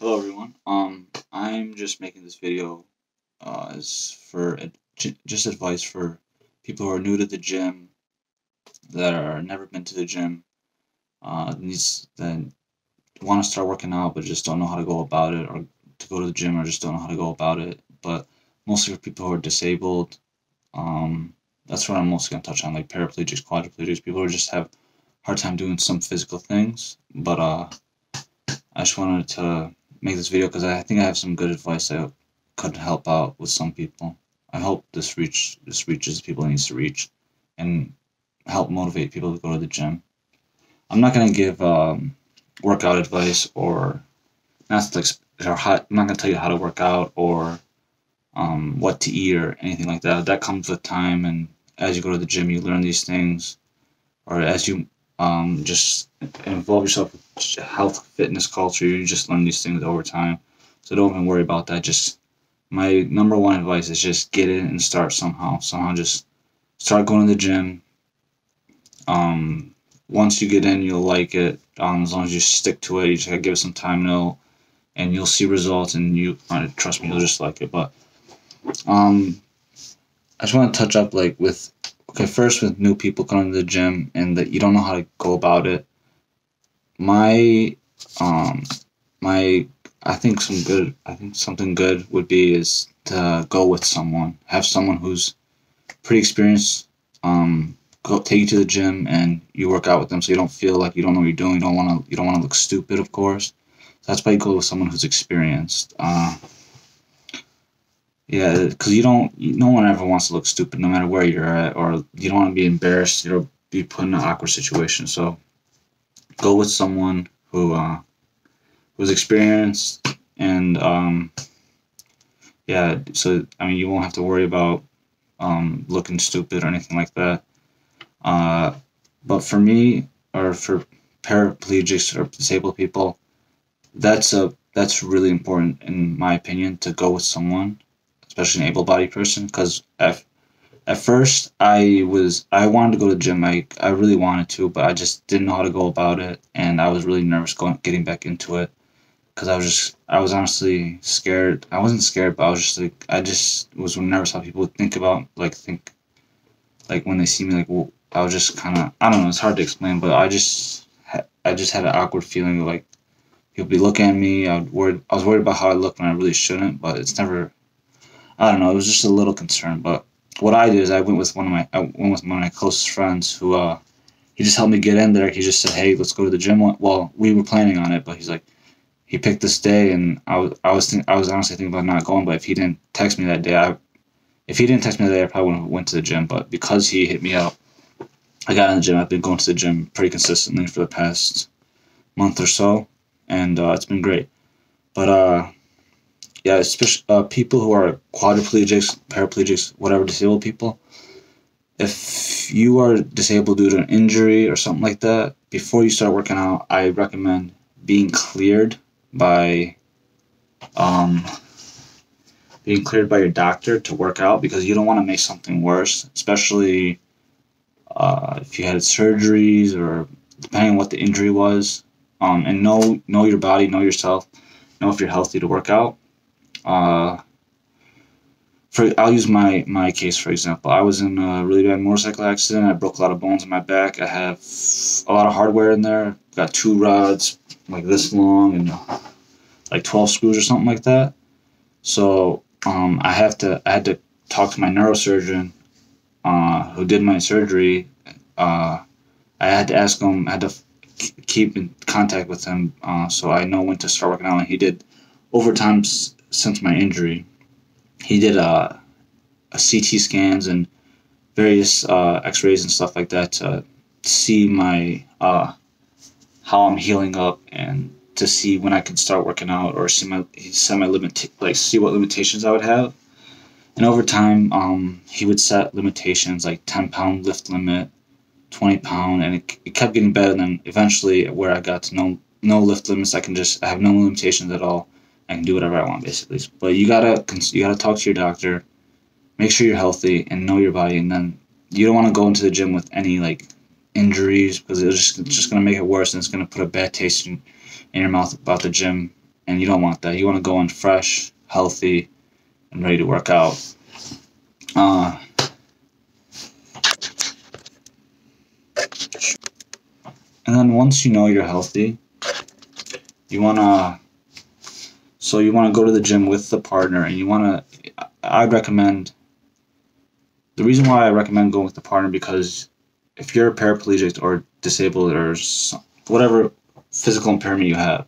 Hello everyone. Um, I'm just making this video uh, as for ad- just advice for people who are new to the gym, that are never been to the gym, uh, needs that want to start working out but just don't know how to go about it, or to go to the gym or just don't know how to go about it. But mostly for people who are disabled. Um, that's what I'm mostly gonna touch on, like paraplegics, quadriplegics, people who just have hard time doing some physical things. But uh, I just wanted to make this video because I think I have some good advice that could help out with some people. I hope this reach this reaches people it needs to reach, and help motivate people to go to the gym. I'm not gonna give um, workout advice or not like or how, I'm not gonna tell you how to work out or um, what to eat or anything like that. That comes with time, and as you go to the gym, you learn these things, or as you um, just involve yourself with health, fitness culture. You just learn these things over time. So don't even worry about that. Just my number one advice is just get in and start somehow. Somehow just start going to the gym. Um, once you get in, you'll like it. Um, as long as you stick to it, you just gotta give it some time, and, and you'll see results. And you uh, trust me, you'll just like it. But um, I just want to touch up like with okay, first with new people coming to the gym and that you don't know how to go about it. My um my I think some good I think something good would be is to go with someone. Have someone who's pretty experienced, um, go take you to the gym and you work out with them so you don't feel like you don't know what you're doing, you don't wanna you don't wanna look stupid of course. So that's why you go with someone who's experienced. Uh, yeah, because you don't. No one ever wants to look stupid, no matter where you're at, or you don't want to be embarrassed. You know, be put in an awkward situation. So, go with someone who uh, who's experienced, and um, yeah. So I mean, you won't have to worry about um, looking stupid or anything like that. Uh, but for me, or for paraplegics or disabled people, that's a that's really important in my opinion to go with someone especially an able-bodied person because at, at first i was i wanted to go to the gym I, I really wanted to but i just didn't know how to go about it and i was really nervous going getting back into it because i was just i was honestly scared. I wasn't scared but i was just like i just was nervous how people would think about like think like when they see me like well, i was just kind of i don't know it's hard to explain but i just i just had an awkward feeling like people be looking at me i worried i was worried about how i looked when i really shouldn't but it's never I don't know. It was just a little concern. But what I did is I went with one of my I went with one of my closest friends who uh he just helped me get in there. He just said, "Hey, let's go to the gym." Well, we were planning on it, but he's like, he picked this day, and I was I was think, I was honestly thinking about not going. But if he didn't text me that day, I if he didn't text me that day, I probably wouldn't have went to the gym. But because he hit me up, I got in the gym. I've been going to the gym pretty consistently for the past month or so, and uh, it's been great. But uh, yeah, especially uh, people who are quadriplegics, paraplegics, whatever, disabled people. If you are disabled due to an injury or something like that, before you start working out, I recommend being cleared by um, being cleared by your doctor to work out because you don't want to make something worse, especially uh, if you had surgeries or depending on what the injury was. Um, and know know your body, know yourself, know if you're healthy to work out uh, for I'll use my my case for example. I was in a really bad motorcycle accident. I broke a lot of bones in my back. I have a lot of hardware in there. Got two rods like this long and like twelve screws or something like that. So um, I have to I had to talk to my neurosurgeon uh, who did my surgery. Uh, I had to ask him. I had to keep in contact with him uh, so I know when to start working out. And he did overtime since my injury. He did uh, a, CT scans and various uh, X-rays and stuff like that to see my uh, how I'm healing up and to see when I can start working out or see my set my limit like see what limitations I would have. And over time, um, he would set limitations like ten pound lift limit, twenty pound, and it, it kept getting better. And then eventually, where I got to no no lift limits, I can just I have no limitations at all I can do whatever I want basically. But you gotta you gotta talk to your doctor, make sure you're healthy and know your body, and then you don't want to go into the gym with any like injuries because it's just it's just gonna make it worse and it's gonna put a bad taste in, in your mouth about the gym. and you don't want that. You want to go in fresh, healthy, and ready to work out. Uh, and then once you know you're healthy, you want to so you want to go to the gym with the partner and you want to i'd recommend the reason why i recommend going with the partner because if you're a paraplegic or disabled or whatever physical impairment you have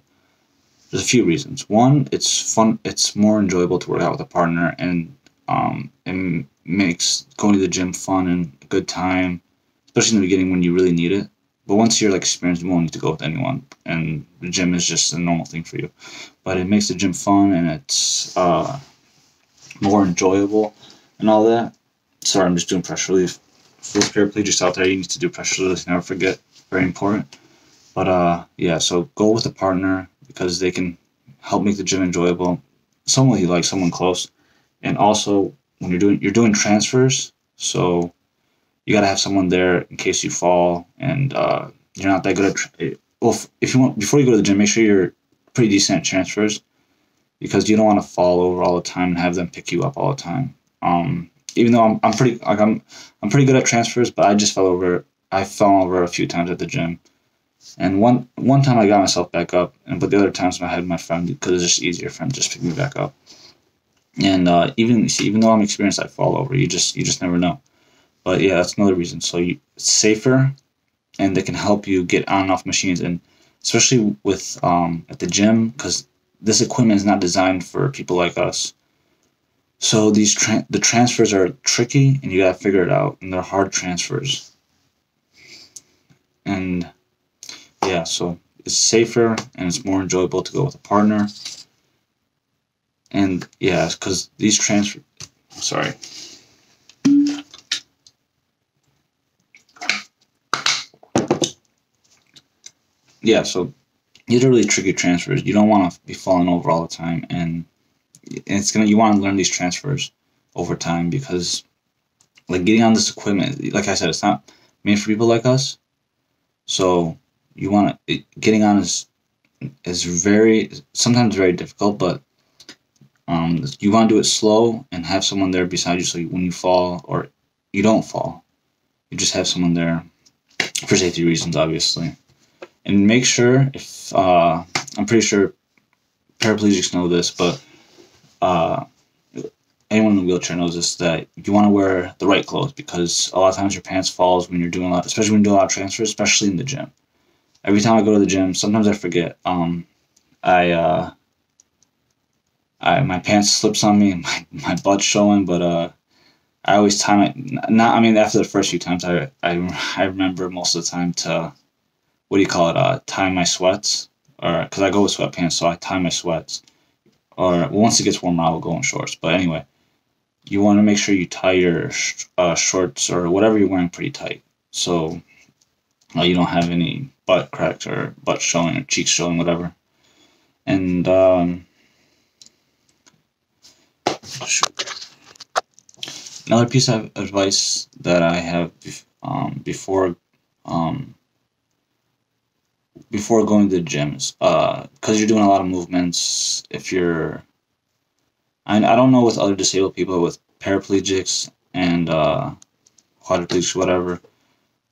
there's a few reasons. One it's fun it's more enjoyable to work out with a partner and um, it makes going to the gym fun and a good time especially in the beginning when you really need it but once you're like experienced, you won't need to go with anyone, and the gym is just a normal thing for you. But it makes the gym fun and it's uh, more enjoyable and all that. Sorry, I'm just doing pressure relief. For those paraplegics out there, you need to do pressure relief. Never forget, very important. But uh, yeah, so go with a partner because they can help make the gym enjoyable. Someone you like, someone close, and also when you're doing you're doing transfers, so you got to have someone there in case you fall and uh, you're not that good at. Tra- well, if you want before you go to the gym, make sure you're pretty decent at transfers because you don't want to fall over all the time and have them pick you up all the time. Um, even though I'm, I'm pretty like I'm I'm pretty good at transfers, but I just fell over. I fell over a few times at the gym, and one one time I got myself back up, and but the other times I had my friend because it's just easier for him to just pick me back up. And uh, even see, even though I'm experienced, I fall over. You just you just never know. But yeah, that's another reason. So you, it's safer, and they can help you get on and off machines, and especially with um, at the gym because this equipment is not designed for people like us. So these tra- the transfers are tricky, and you gotta figure it out, and they're hard transfers. And yeah, so it's safer and it's more enjoyable to go with a partner. And yeah, because these transfer, sorry. Yeah, so these are really tricky transfers. You don't want to be falling over all the time, and it's gonna you want to learn these transfers over time because like getting on this equipment, like I said, it's not made for people like us. So you want to getting on is is very sometimes very difficult, but um, you want to do it slow and have someone there beside you so when you fall or you don't fall, you just have someone there for safety reasons, obviously and make sure if uh, I'm pretty sure paraplegics know this, but uh, anyone in a wheelchair knows this that you want to wear the right clothes because a lot of times your pants falls when you're doing a lot, especially when you do a lot of transfers, especially in the gym. Every time I go to the gym, sometimes I forget. Um, I uh, I my pants slips on me, my my butt's showing, but uh, I always time it. Not I mean after the first few times, I I I remember most of the time to what do you call it? Uh, tie my sweats, or because I go with sweatpants, so I tie my sweats. Or once it gets warmer, I will go in shorts. But anyway, you want to make sure you tie your uh, shorts or whatever you're wearing pretty tight, so uh, you don't have any butt cracks or butt showing or cheeks showing, whatever. And um, another piece of advice that I have um, before um, before going to the gyms because uh, you're doing a lot of movements if you're I, I don't know with other disabled people with paraplegics and uh, quadriplegics whatever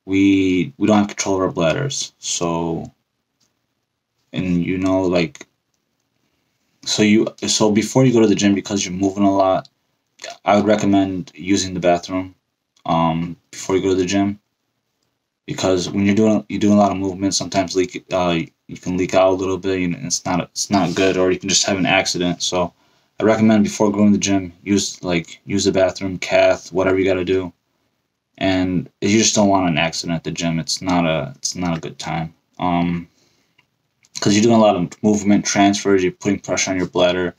we we don't have control of our bladders. So and you know like so you so before you go to the gym because you're moving a lot i would recommend using the bathroom um, before you go to the gym because when you're doing you're doing a lot of movement, sometimes leak uh, you can leak out a little bit, and it's not it's not good, or you can just have an accident. So I recommend before going to the gym, use like use the bathroom, cath, whatever you got to do, and you just don't want an accident at the gym. It's not a it's not a good time. Um, because you're doing a lot of movement transfers, you're putting pressure on your bladder,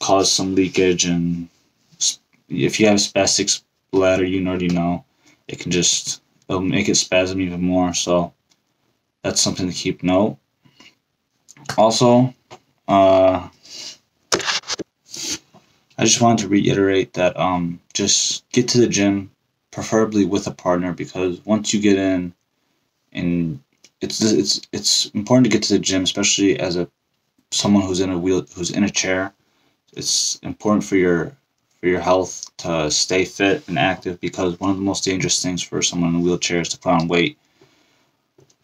cause some leakage, and if you have spastic bladder, you already know it can just it'll make it spasm even more. So that's something to keep note. Also, uh, I just wanted to reiterate that um, just get to the gym, preferably with a partner, because once you get in, and it's it's it's important to get to the gym, especially as a someone who's in a wheel who's in a chair. It's important for your for your health to stay fit and active because one of the most dangerous things for someone in a wheelchair is to put on weight.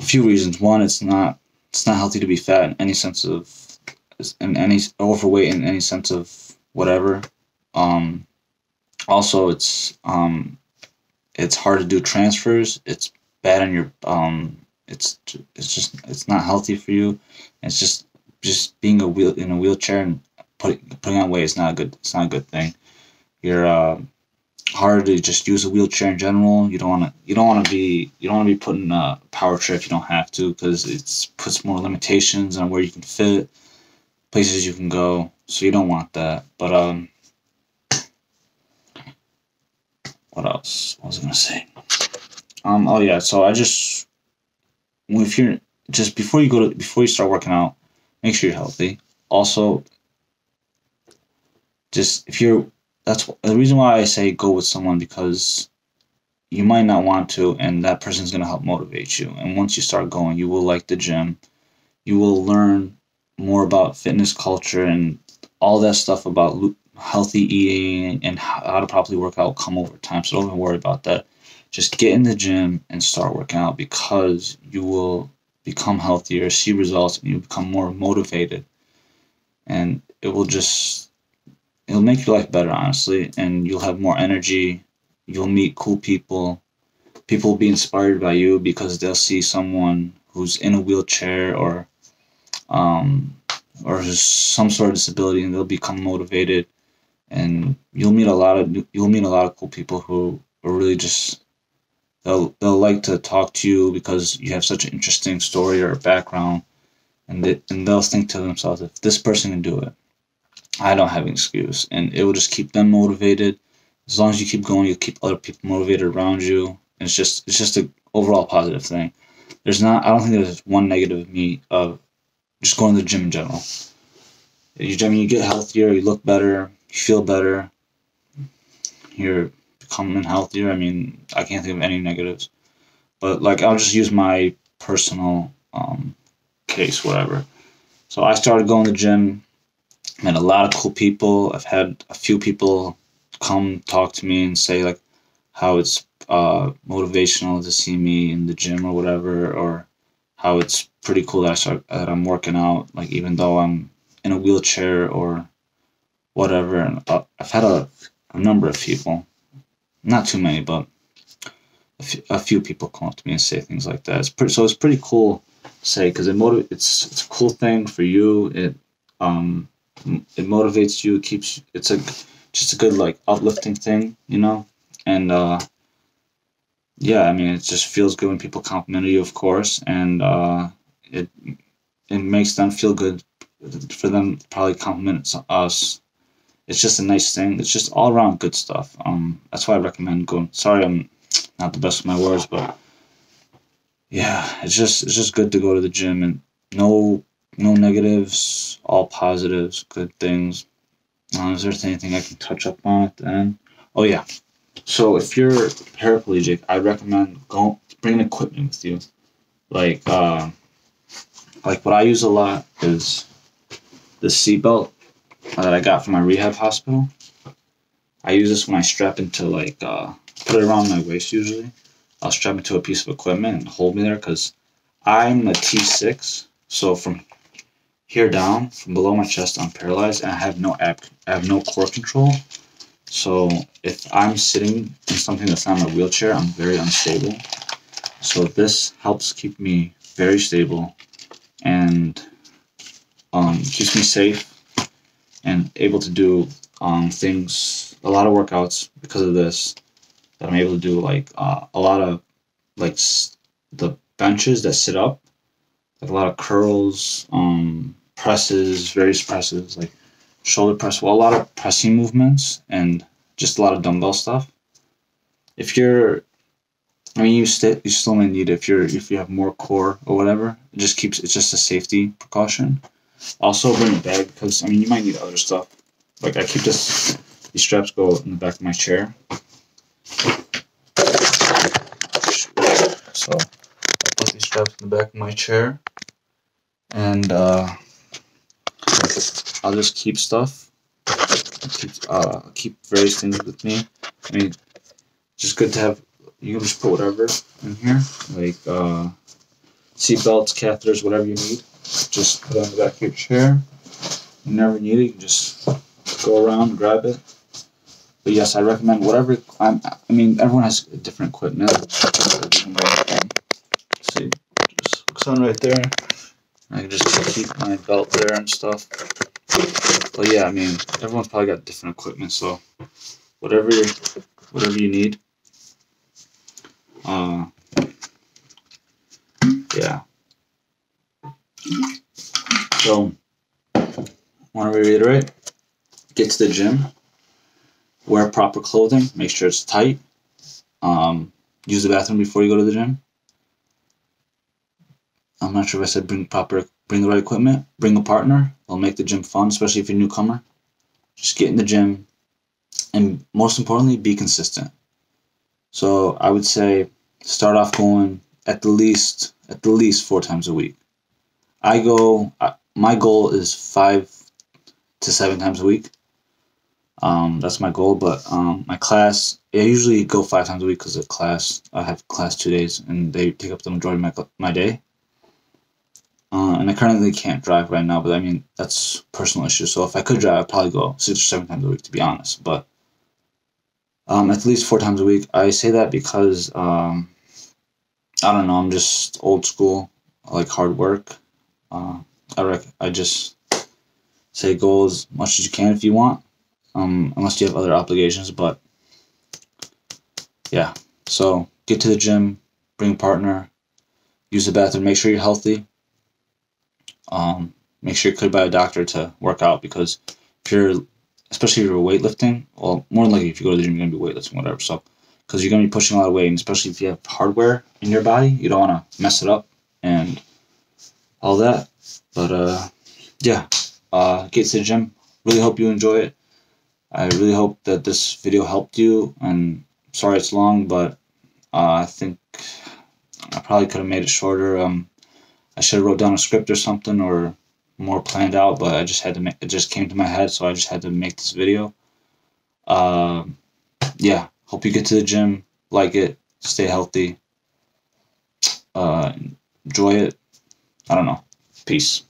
A few reasons. One, it's not it's not healthy to be fat in any sense of in any overweight in any sense of whatever. Um, also, it's um, it's hard to do transfers. It's bad on your um, it's it's just it's not healthy for you. It's just just being a wheel in a wheelchair and putting putting on weight is not a good it's not a good thing. You're uh, hard to just use a wheelchair in general. You don't want to you don't want to be you don't want to be putting a power chair if you don't have to because it puts more limitations on where you can fit, places you can go. So you don't want that. But um, what else? What was I gonna say? Um. Oh yeah. So I just if you're just before you go to before you start working out, make sure you're healthy. Also, just if you're that's the reason why I say go with someone because you might not want to, and that person's gonna help motivate you. And once you start going, you will like the gym. You will learn more about fitness culture and all that stuff about healthy eating and how to properly work out come over time. So don't even worry about that. Just get in the gym and start working out because you will become healthier, see results, and you become more motivated. And it will just it'll make your life better, honestly, and you'll have more energy. You'll meet cool people. People will be inspired by you because they'll see someone who's in a wheelchair or um, or some sort of disability, and they'll become motivated. And you'll meet a lot of you'll meet a lot of cool people who are really just they'll they'll like to talk to you because you have such an interesting story or background, and they, and they'll think to themselves, if this person can do it, I don't have an excuse, and it will just keep them motivated. As long as you keep going, you keep other people motivated around you. And it's just it's just a overall positive thing. There's not I don't think there's one negative of me of just going to the gym in general. You, I mean, you get healthier, you look better, you feel better, you're becoming healthier. I mean, I can't think of any negatives. But like, I'll just use my personal um, case, whatever. So I started going to the gym met a lot of cool people. I've had a few people come talk to me and say like how it's uh, motivational to see me in the gym or whatever, or how it's pretty cool that I start that I'm working out, like even though I'm in a wheelchair or whatever. And uh, I've had a, a number of people, not too many, but a few, people come up to me and say things like that. It's pretty, so it's pretty cool to say because it motiv- it's it's a cool thing for you. It um it motivates you. It keeps it's a just a good like uplifting thing, you know. And uh, yeah, I mean, it just feels good when people compliment you, of course, and uh, it it makes them feel good for them probably compliment us. It's just a nice thing. It's just all around good stuff. Um, that's why I recommend going. Sorry, I'm not the best with my words, but yeah, it's just it's just good to go to the gym and no no negatives, all positives, good things. Uh, is there anything I can touch up on at the end? Oh yeah. So if you're paraplegic, I recommend go bringing equipment with you. Like uh, like what I use a lot is the seatbelt that I got from my rehab hospital. I use this when I strap into like uh, put it around my waist usually. I'll strap it to a piece of equipment and hold me there because I'm a T6. So from here down from below my chest I'm paralyzed and I have no ab I have no core control. So if I'm sitting in something that's not a wheelchair, I'm very unstable. So this helps keep me very stable and um, keeps me safe and able to do um, things, a lot of workouts because of this that I'm able to do like uh, a lot of like the benches that sit up like a lot of curls, um, presses, various presses, like shoulder press, well, a lot of pressing movements and just a lot of dumbbell stuff. If you're, I mean, you still you still may need it if you're if you have more core or whatever. It just keeps it's just a safety precaution. Also, bring a bag because I mean you might need other stuff. Like I keep this these straps go in the back of my chair. So straps in the back of my chair and uh, I'll just keep stuff. Keep uh keep various things with me. I mean, just good to have. You can just put whatever in here, like uh, seat belts, catheters, whatever you need. Just put on the back of your chair. You need it, you can just go around, grab it. But yes, I recommend whatever. I'm, I mean, everyone has different equipment. See, just hooks on right there. I can just keep my belt there and stuff. But yeah, I mean, everyone's probably got different equipment, so whatever whatever you need. Uh, yeah. So, want to reiterate? Get to the gym. Wear proper clothing. Make sure it's tight. Um, use the bathroom before you go to the gym. I'm not sure if I said bring proper, bring the right equipment. Bring a partner. It'll make the gym fun, especially if you're a newcomer. Just get in the gym, and most importantly, be consistent. So I would say start off going at the least at the least four times a week. I go. My goal is five to seven times a week. Um, that's my goal. But um, my class, I usually go five times a week because of class. I have class two days, and they take up the majority of my my day. Uh, and I currently can't drive right now, but I mean that's personal issue. So if I could drive, I'd probably go six or seven times a week, to be honest. But um, at least four times a week. I say that because um, I don't know. I'm just old school. I like hard work. Uh, I rec- I just say go as much as you can if you want, um, unless you have other obligations. But yeah, so get to the gym, bring a partner, use the bathroom, make sure you're healthy. Um, make sure you're cleared by a doctor to work out because if you're, especially if you're weightlifting, well, more than likely if you go to the gym, you're gonna be weightlifting, whatever. So because you're going to be pushing a lot of weight, and especially if you have hardware in your body, you don't want to mess it up and all that. But uh, yeah, uh, get to the gym. Really hope you enjoy it. I really hope that this video helped you. And sorry it's long, but uh, I think I probably could have made it shorter. Um, I should have wrote down a script or something or more planned out, but I just had to make it just came to my head, so I just had to make this video. Uh, yeah, Hope you get to the gym, like it, stay healthy, uh, enjoy it. I don't know. Peace.